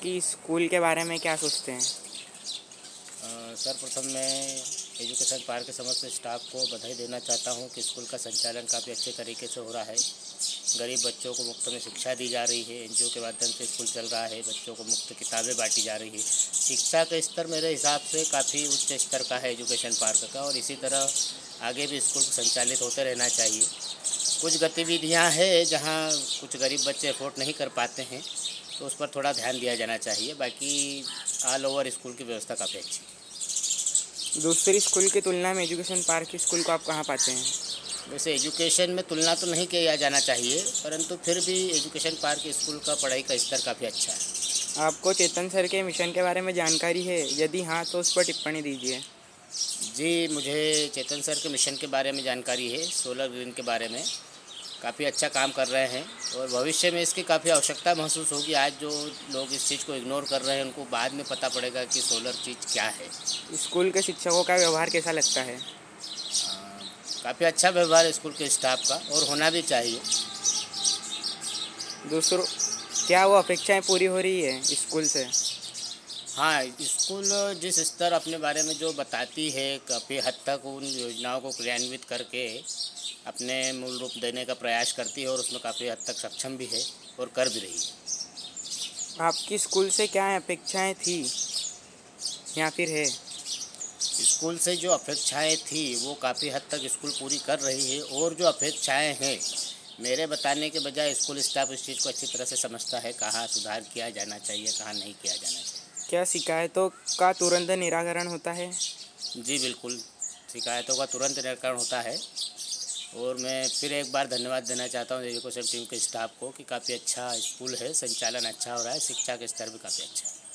आपकी स्कूल के बारे में क्या सोचते हैं? सर्वप्रथम मैं एजुकेशन पार्क के समस्त स्टाफ को बधाई देना चाहता हूँ कि स्कूल का संचालन काफ़ी अच्छे तरीके से हो रहा है। गरीब बच्चों को मुफ़्त में शिक्षा दी जा रही है, एनजीओ के माध्यम से स्कूल चल रहा है, बच्चों को मुफ़्त किताबें बांटी जा रही है। शिक्षा का स्तर मेरे हिसाब से काफ़ी उच्च स्तर का है एजुकेशन पार्क का और इसी तरह आगे भी स्कूल संचालित होते रहना चाहिए। कुछ गतिविधियाँ हैं जहाँ कुछ गरीब बच्चे अफोर्ड नहीं कर पाते हैं। तो उस पर थोड़ा ध्यान दिया जाना चाहिए बाकी ऑल ओवर स्कूल की व्यवस्था काफ़ी अच्छी है। दूसरी स्कूल की तुलना में एजुकेशन पार्क स्कूल को आप कहाँ पाते हैं? वैसे एजुकेशन में तुलना तो नहीं किया जाना चाहिए परंतु फिर भी एजुकेशन पार्क स्कूल का पढ़ाई का स्तर काफ़ी अच्छा है। आपको चेतन सर के मिशन के बारे में जानकारी है? यदि हाँ तो उस पर टिप्पणी दीजिए। जी मुझे चेतन सर के मिशन के बारे में जानकारी है सोलर ग्रीन के बारे में। काफ़ी अच्छा काम कर रहे हैं और भविष्य में इसकी काफ़ी आवश्यकता महसूस होगी। आज जो लोग इस चीज़ को इग्नोर कर रहे हैं उनको बाद में पता पड़ेगा कि सोलर चीज़ क्या है। स्कूल के शिक्षकों का व्यवहार कैसा लगता है? काफ़ी अच्छा व्यवहार स्कूल के स्टाफ का और होना भी चाहिए। दूसरों क्या वो अपेक्षाएँ पूरी हो रही है स्कूल से? हाँ स्कूल जिस स्तर अपने बारे में जो बताती है काफ़ी हद तक उन योजनाओं को क्रियान्वित करके अपने मूल रूप देने का प्रयास करती है और उसमें काफ़ी हद तक सक्षम भी है और कर भी रही है। आपकी स्कूल से क्या अपेक्षाएँ थी? या फिर है? स्कूल से जो अपेक्षाएँ थी वो काफ़ी हद तक स्कूल पूरी कर रही है और जो अपेक्षाएँ हैं मेरे बताने के बजाय स्कूल स्टाफ इस चीज़ को अच्छी तरह से समझता है कहाँ सुधार किया जाना चाहिए कहाँ नहीं किया जाना चाहिए। क्या शिकायतों का तुरंत निराकरण होता है? जी, बिल्कुल। शिकायतों का तुरंत निराकरण होता है। और मैं फिर एक बार धन्यवाद देना चाहता हूँ एजुकेशन टीम के स्टाफ को कि काफ़ी अच्छा स्कूल है, संचालन अच्छा हो रहा है, शिक्षा के स्तर भी काफ़ी अच्छा है।